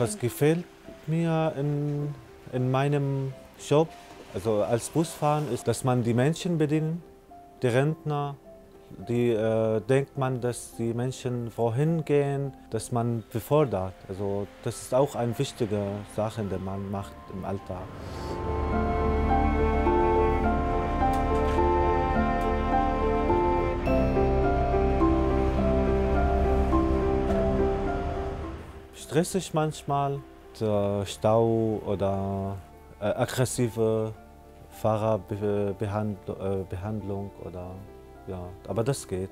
Was gefällt mir in, in meinem Job, also als Busfahren, ist, dass man die Menschen bedient, die Rentner, die äh, denkt man, dass die Menschen wohin gehen, dass man befördert. Also das ist auch eine wichtige Sache, die man macht im Alltag. Stressig manchmal, der Stau oder äh, aggressive Fahrerbehandlung oder ja, aber das geht.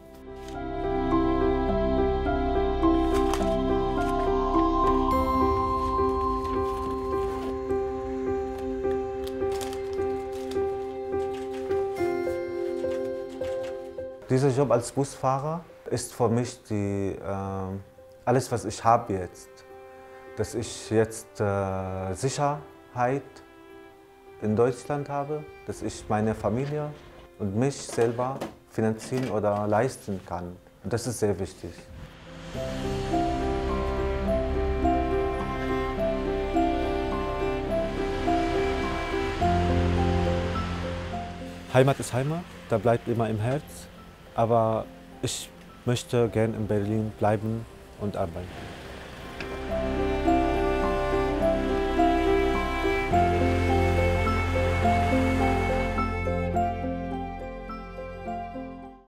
Dieser Job als Busfahrer ist für mich die, äh, alles, was ich habe jetzt. Dass ich jetzt äh, Sicherheit in Deutschland habe, dass ich meine Familie und mich selber finanzieren oder leisten kann. Und das ist sehr wichtig. Heimat ist Heimat, da bleibt immer im Herz. Aber ich möchte gern in Berlin bleiben und arbeiten.